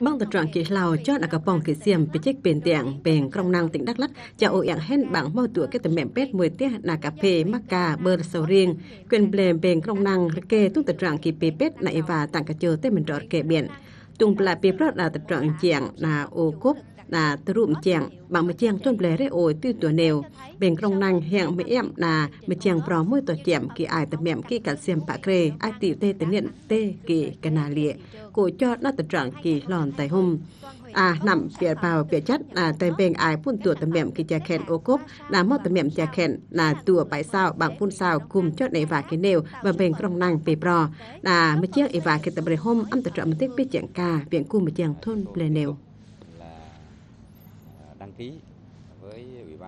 Bang tập đoàn kỳ Lào cho là cặp bong kỳ xiêm bị chết bền tiện bền công năng tỉnh Đắk Lắk. Cho ổ dạng hen bằng mâu tuổi cái tầm mềm pet mười tiết là cà phê macca bơ sầu riêng. Quyền bền bền công năng kê tung tập đoàn kỳ pê pet này và tặng cả chờ tên mình rõ kê biển. Tung là bê plot là tập đoàn dạng là ô cốp là tự rụm chàng. Bằng mà chàng tuân lệ rễ ôi tư tuổi nèo. Bên trong năng hiện mấy em. Là mà chàng pro môi tổ chèm kỳ ai tập mẹm kỳ cả xem bạc rê ai tiểu tê tên niệm tê kỳ nà lịa. Cổ cho nó tập trạng kỳ lòn tại hôm à nằm bịa bào bịa chất là tên bên ai phun tủa tầm mẹm kỳ chà khen ô cốp. Là mót tầm mẹm chà khen là tủa bãi sao bằng phun sao cùng cho này và cái nêu và bên trong năng bề bò. Là mà chiếc và cái tập bề hôm. Âm tập trạng một tiết bê chẳng ca viện cung mà chàng thôn lề nêu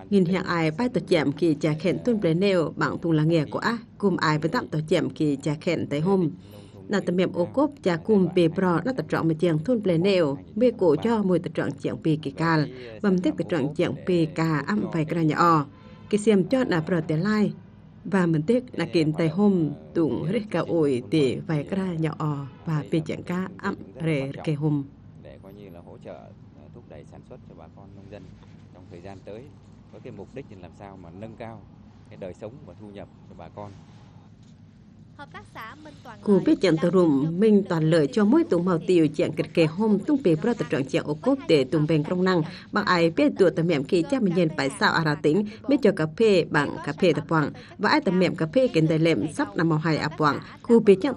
Nhìn hiện ai bài tổ chạm kỳ trả khen tuân bề nêu bằng tung là nghề của á cùng ai với tạm tổ chạm kỳ trả khen tại hôm là tầm mềm ô cốp trả cùng bề pro nó tập trọng một chàng thôn bề nêu. Bê cổ cho mùi tập trọng chàng bề kỳ cal bầm tiếp tập trọng chàng bề cà âm vài cái nhỏ cái xem cho là pro tiền lai và mình tiếc là kiện tại hôm tụng rít cả ổi để vài cái nhỏ và bề chẳng cá âm rề kề hôm để coi như là hỗ trợ thúc đẩy sản xuất cho bà con nông dân thời gian tới với cái mục đích là làm sao mà nâng cao cái đời sống và thu nhập cho bà con. Tờ rùm minh toàn lợi cho mỗi tụng màu tiêu chẳng kịch kề hôm tung bề pro tập trạng chẳng ô cốt để tụng bền công năng bằng ai biết tụa tầm mẹm kỳ cha mình nhìn phải sao à ra tính biết cho cà phê bằng cà phê tập quảng. Và ai tầm mẹm cà phê kiến tài lệm sắp nằm màu hai à quảng.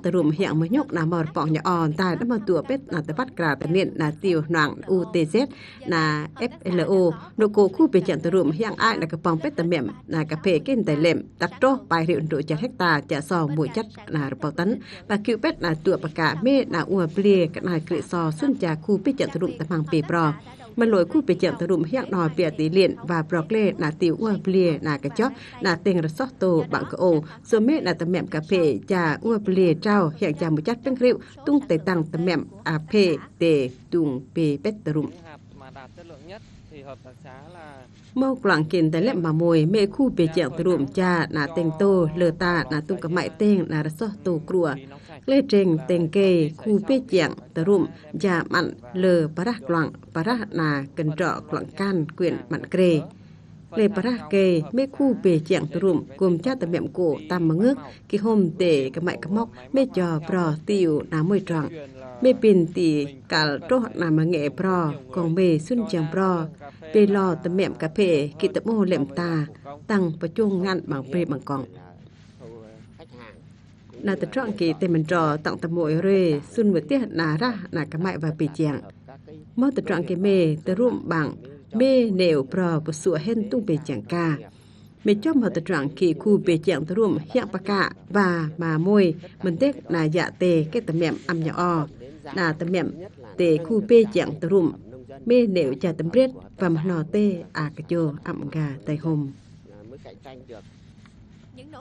Tờ rùm hiện mới nhóc nằm màu bọng nhỏ on tài đã màu tụa biết là tập bắt cả tầm niệm là tiêu noạng UTZ là FLO nô cổ khu biết chẳng tờ rùm hiện ai là cà bong biết tầm mẹm là cà phê kiến tài lệm đặt trô bài hiệu độ cho hecta trả so mũi chất là bảo tấn và cựu pet là tựa bạc cả mê là ua blia cái này kệ so xuân trà khu biết trận thụ tập hàng bì pro. Mà lối khu bị trận thụ đụng hiện đòi bịa tỷ liền và broccoli là tiểu ua blia là cái chót là tên risotto bằng cái ô số mê là tầm mẹm cà phê trà ua blia trao hiện trà một chất bánh rượu, tung tẩy tăng tầm mẹm à phê để tung bì pet trụ mâu quảng kiến tại lệm mà mùi mê khu bề chẹo từ rụm cha là tên tô lờ ta là tung cả mại tên là so tô crua lê trình tên kê khu bề chẹo từ rụm cha mặn lờ bà rác quảng bà rác là cần trọ quảng can quyện mặn kê lê bà rác kê mê khu bề chẹo từ rụm cùng cha tầm mẹm cổ, tam mà ngước khi hôm để cái mại cái móc, mê trò bò tiêu là môi tròn mê pin tì cả trô nà mà nghệ bò, còn mê xuân chàng bò. Bê lo tầm mẹm cà phê kỳ tập mô lệm ta tăng và chuông ngăn bằng bê bằng còn là tập trọn kỳ tên mình trò, tặng tập mội rê, xuân vừa tiết nà ra là cả mại và bề chàng mô tập trọn kỳ mê tờ rụm bằng មេណេវប្រពសុហិនទុងពេចាំងកាមេចំហតត្រាងគីគូពេចាំងរួមយ៉ាក់បកាបាម៉ាមួយមិនទេណាយ៉ាទេកេតមៀមអំញអណាតមៀមទេគូពេចាំងរួមមេណេវចាតំរិតបំណោទេអាកជោអំកាតៃហុំ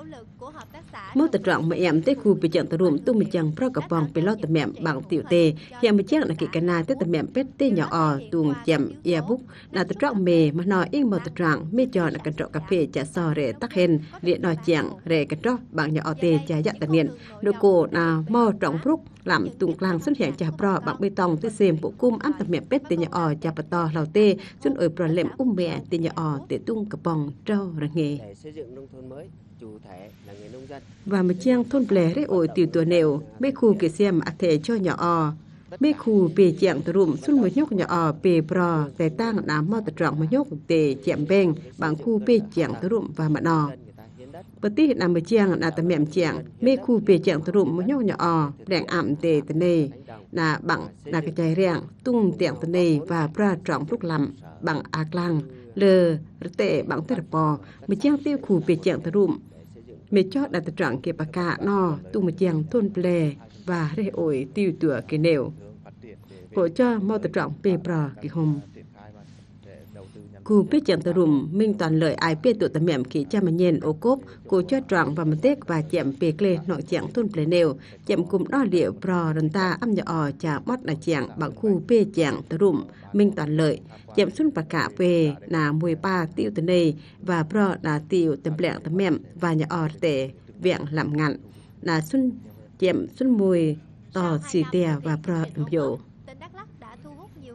mê mê rụm bà cả mà dạ tê tê rụm mê mà nò tê cà mô tập trọng mà em tới khu bị trận tập rùm tung mình chẳng pro cặp vòng bị lo tập mẹm bằng tiểu tê. Hiện mình chắc là kỳ cana tới tập mẹm pet tê nhỏ o tuồng chậm ia búc là tập trọng mề mà nò yên một tập trọng mê cho là cà trọ cà phê chả so rễ tắc hên. Điện đòi chẳng rễ cà trọ bằng nhỏ o tê chả dặn tập miệng. Đồ cổ là mò trọng rúc làm tung clang xuất hiện chả pro bằng bê tông tới xem bộ cung ăn tập mẹm pet tê nhỏ o chả bát to lào tê. Xuân ơi pro lệm um mẹ tê nhỏ o tê tung cặp vòng trâu ra nghề. Xây dựng nông thôn mới Và một chiang thôn ple rê ổi tiểu tuổi nều, bê khu kê xem ạ thể cho nhỏ o. Bê khu bê chiang tụ rụm xuân một nhúc nhỏ o bê pro, tài tang đá mò tật trọng một nhúc tê chiang beng, bằng khu bê chiang tụ rụm và mặt o. ប្រទេសកម្ពុជាណាតមាំជាងមេគូពេជាងទ្រុមញោញអរែងអាំទេតនេណាបាំងណាកចៃរៀងទុំទៀងតនេ và ប្រាត្រងព្រុកឡាំបាំងអាក្លាំងលើរតេបាំងទេរពមជាងទីគូពេជាងទ្រុម mẹ cho đã tập trạng kia bà cả nó tu một chàng thôn ple và rê ổi tiêu tựa cái nèo. Hỗ cho mau tập trạng bê bò cái hôm Cú biết chẳng tờ rùm, minh toàn lợi ai biết tụ tầm mẹm kỳ cha mà nhìn ô cốp, cô cho trọng và mình tết và chạm bề kê nội chẳng thôn bề nêu. Chạm cùng đo liệu bò rần ta âm nhỏ ò chả mót là chạm bằng khu bê chẳng tờ rùm, minh toàn lợi, chạm xuân và cả về là mùi ba tiêu tờ này và bò là tiêu tầm lẹng tầm mẹm và nhỏ ò tệ viện làm ngặn là xuân chạm xuân mùi tỏ xì tia và pro ẩm dụ.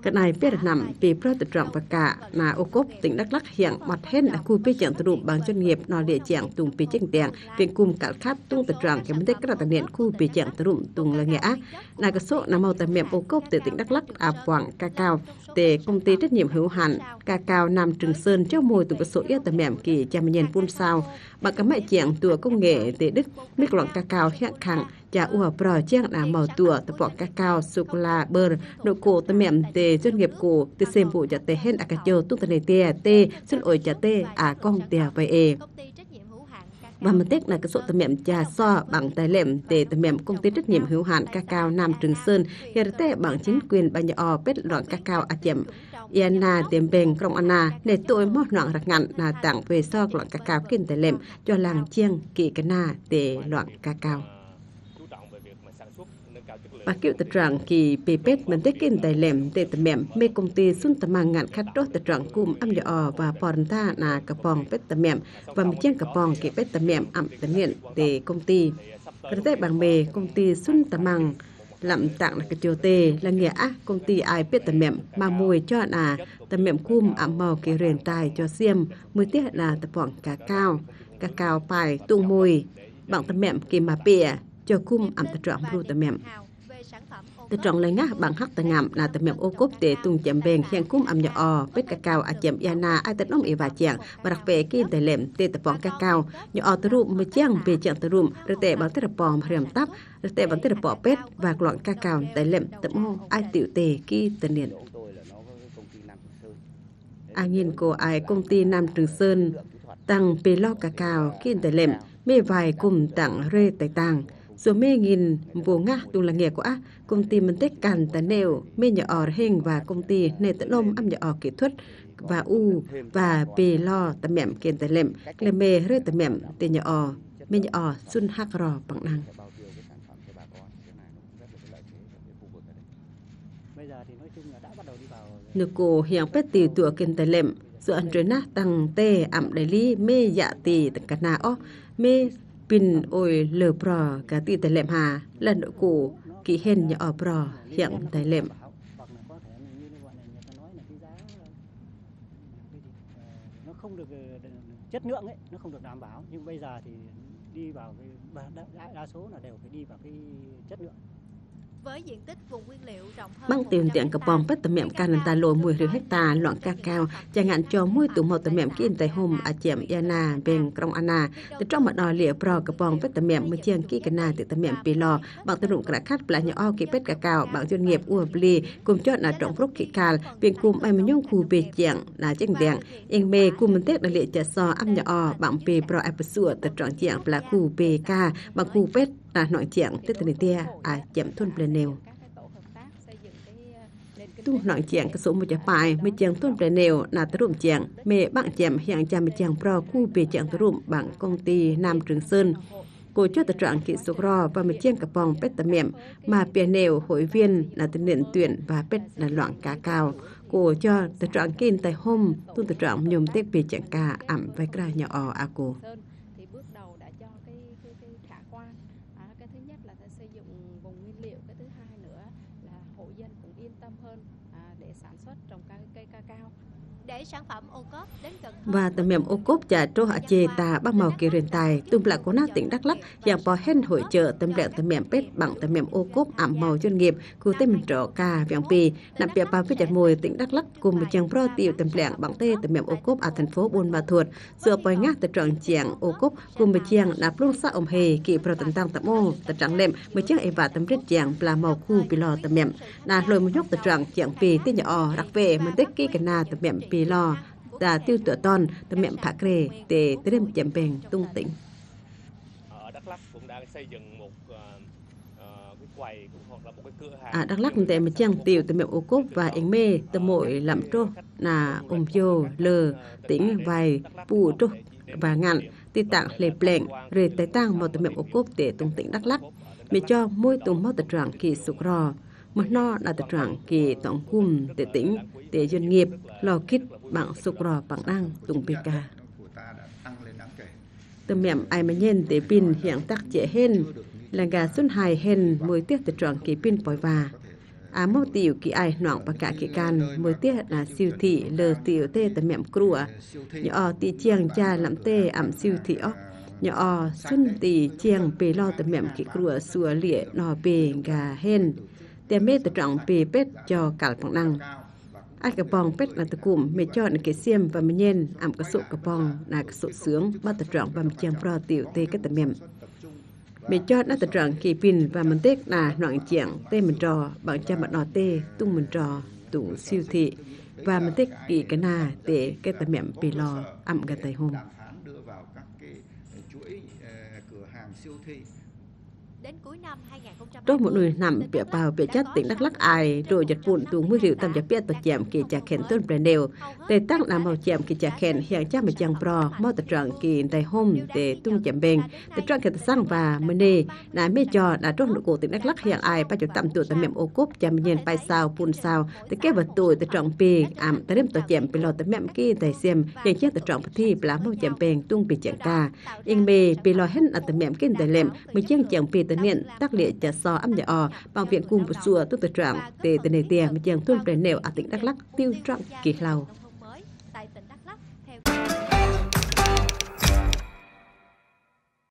Cái này biết nằm vì pro tự trọng và cả là ô cốp tỉnh Đắk Lắk hiện mặt hết là khu bê chẳng tự dụng bằng doanh nghiệp nó địa chẳng tùng bê chênh tiền viện cùng cả khắp tung tự trọng cái vấn đề các đặc niệm khu bê chẳng tự dụng tùng là nghĩa là cái số nằm màu tầm miệng ô cốp từ tỉnh Đắk Lắk à quảng ca cao để công ty trách nhiệm hữu hạn ca cao, Nam Trường Sơn cho mùi từ cái số yếu tầm miệng kỳ chăm nhân phun sao bằng cái mẹ chẳng tùa công nghệ để đức mít loạn ca cao hiện khẳng cha ua pro chiang na màu tua tập bọ cacao sô cô la bơ độ cổ tầm mềm tê doanh nghiệp cổ tê xem vụ cho tê hen à cà châu tung tê tê tê, xin ôi cho tê à con tè vậy e và một tết là cái số tầm mềm trà so bằng tài lệm để tầm mềm công ty trách nhiệm hữu hạn cacao Nam Trường Sơn, hiện tê bằng chính quyền bà o bết loạn cacao a à chậm. Iana tiềm bền trong Anna để tôi mót loạn rạc ngặn là tặng về so loạn cacao kinh tài lệm cho làng chiêng kỳ cái na để loạn cacao và kiểu tập trạng kỳ bê bết mình tích kinh tài lệm tê tờ mẹm mê công ty xuân tập mạng ngạn khách đốt tập trạng cùng âm dọ và bòn ta là cà bong bết tờ mẹm và một chân cà bong kỳ bết tờ mẹm ẩm tờ nghiện để công ty. Cái tế bằng bề công ty xuân tập màng lặm tặng là cái chiều tê là nghĩa á, công ty ai biết tầm mẹm mà mùi cho là tầm mẹm cung ẩm màu kỳ rền tài cho xiêm mới tiết là tập bỏng cà cao. Cà cao bài tung mùi. Bằng tầm mẹm kỳ mà bìa cho cung ẩm tập trọng ru tầm mẹm tự trọng lấy ngã bằng hắc tờ ngạm, là tờ miệng ô cốp để tung chạm bền, khen cúm âm nhỏ o bết cà cao à chậm yana ai tên nông y và chàng và đặc biệt kim tài lệm, tê tờ bong cà cao. Nhỏ o tờ rụm mới chang, về chàng tờ rụm rồi tệ bằng tờ bong rèm tắp rồi tệ bằng tờ bọ bết và gọn cà cao, tài lệm tờ mô, ai tiểu tề kỳ tờ niệm ai à nhìn cô ai, công ty Nam Trường Sơn, tăng bê lo cà cao kim tài lệm, mê vài cùng tặng rê tài tàng số mê nghìn vô ngã tung là nghề của á công ty mình tích cản tà nêu, mê nhỏ ở hình và công ty nề tận lông âm nhỏ ở kỹ thuật và u và bề lo tà mẹm kiên tà lệm lệ mê rê tà mẹm tê nhỏ ở, mê nhỏ ở xuân hắc rò bằng năng Nước cổ hiện bết tì tùa kiên tà lệm Sự ẩn trối nát tăng tê ẩm đầy lý, mê dạ tì tà cả nà ó mê pin ôi lờ bò cả tì tài lệm hà. Lần nội cổ kỹ hên nhỏ ở bò hiện tài lệm. Nó không được ờ, chất lượng ấy nó không được đảm bảo. Nhưng bây giờ thì đi vào cái đa, đa số là đều phải đi vào cái chất lượng với diện tích vùng nguyên liệu rộng hơn Băng tiền tiện cặp bom bết tầm mẹm can ta lô 10 rưỡi hecta loạn ca cao chẳng hạn cho mỗi tụ một tầm mẹm kiên tại hôm à chém Yana bên trong Anna. Từ trong mặt đò lịa pro cặp bom bết tầm mẹm mới chiang kỹ cái na từ tầm mẹm pi lo bằng tự dụng cả khát là nhỏ o kỹ bết cả cao bằng doanh nghiệp ua bli cùng cho là trọng phúc kỹ cal bên cùng ai mà nhung khu bề chiang là chênh đèn em mê cùng mình tết là lịa chả so âm nhỏ o bằng pi pro ai sửa từ trọng chiang là khu bề ca bằng khu bết là nội chuyện tết tình tia à chậm thôn blen nêu tu nói chuyện cái số một chả bài mấy chàng thôn bề nèo, là tơ rụm chàng. Mẹ bạn chậm hiện cha mẹ chàng pro khu về chuyện tơ rụm bằng công ty Nam Trường Sơn. Cô cho tập trạng kỹ số ro và một chàng cặp bóng pet tờ mềm mà bề nèo, hội viên, là tình luyện tuyển và pet là loạn cá cao. Cô cho tập trạng kinh tại hôm, tu tập trạng nhôm tết về chuyện ca ẩm với cả nhỏ ở à cô thì bước đầu đã cho cái cái cái khả quan à, cái thứ nhất là xây dựng vùng nguyên liệu cái thứ hai nữa là hộ dân cũng yên tâm hơn à, để sản xuất trồng cao để sản phẩm ô cốp đến gần và tầm mềm ô cốp chả trô hạ chê ta bác màu kỳ rền tài, tùm là của nát tỉnh Đắk Lắk dạng bò hên hội trợ tầm đẹp tầm mềm pết bằng tầm mềm ô cốp ảm màu doanh nghiệp cụ tên mình trọ ca vẹn pì. Nằm bè bao với chặt mùi tỉnh Đắk lắc cùng một chàng pro tiểu tầm đẹp bằng tê tầm mềm ô cốp ở thành phố Buôn Ma Thuột. Dựa bòi ngát từ trọn chàng ô cốp cùng một chàng nạp luôn xa ông hề kỳ pro tầm tăng tầm ô tầm trắng lệm một chiếc và tầm rít chàng là màu khu pì lò tầm mềm. Nà lôi một nhóc tầm trọn chàng pì, tên nhỏ đặc về mình tích kỳ cái na tầm mềm pì lò đã tiêu tựa ton tầm mẹm phá kề để tới chậm bền tung tỉnh. Ở Đắk Lắk cũng đang xây dựng một uh, cái quầy cũng hoặc là một cái cửa hàng. À Đắk Lắk tại mà chăng tiêu tầm mẹm ô cốp và anh mê tầm mội làm trô là ôm vô lờ tỉnh vài bù trô và ngặn ti tặng lề plẹn rồi tay tăng một tầm mẹm ô cốp để tung tỉnh Đắk Lắk. Mẹ cho môi tung máu tật trạng kỳ sụt rò mà nó là tật trạng kỳ tổng cùng để tỉnh để doanh nghiệp, lò kít bằng sục rò bằng đăng tung PK ca. Từ mẹm ai mà nhân để pin hiện tắc trẻ hen là gà xuân hài hên mùi tiết từ trạng kỳ pin bòi và. À mô tiểu kỳ ai noạng và cả kỳ can mùi tiết là siêu thị, lờ tiểu tê từ mẹm crua nhỏ tì chiang cha lắm tê ẩm siêu thị ốc. Nhỏ xuân tì chiang bề lo từ mẹm kỳ crua xua lịa nò bề gà hên tè mê tờ trọng bề pết cho cả bằng năng. Ai cả bong pet là tụ cụm, mẹ cho cái xiêm và mẹ nhen ẩm cái sụ cả bong là cái sụ sướng bắt tụ trọng và mẹ chiang pro tiểu tê cái tầm mềm. Mẹ cho nó tụ trọng kỳ pin và mình tết là noạn chiang tê mình trò, bằng cha mặt nọ tê, tung mình trò tụ siêu thị. Và mình tết kỳ cái na tê cái tầm mềm bì lò ẩm cả tay hông đưa vào các cái chuỗi cửa hàng siêu thị Đến cuối năm 2020, trong một người nằm bịa bào bịa chất tỉnh Đắk Lắk ai rồi giật vụn tuồng mưa rượu tầm giật biết tật chạm kỳ chả khen tôn bè đều tề tăng làm màu chạm kỳ chả khen hiện cha mà chàng pro mô tật trạng kỳ đầy hôm để tung chạm bền tật trạng kỳ tật sang và mơ nê. nà mê cho đã trong nội cổ tỉnh Đắk Lắk hiện ai ba chục tầm tuổi tầm mềm ô cốp chạm nhiên bay sao phun sao tật kế vật tuổi tật trạng bì ảm tật đêm tật chạm bì lò tật mềm kỳ tật xem. hiện chiếc tật trạng thi lá màu chạm bền tung bì chạm ca yên bì bì lò hết là tật mềm kinh tật lệm mình chiếng chàng bì tật niệm tác lệ chả so âm nhà o bằng viện cùng một chùa tu tật trạng để tật này tiền mà chàng tuân bè nèo ở tỉnh Đắk Lắk tiêu trọng kỳ lâu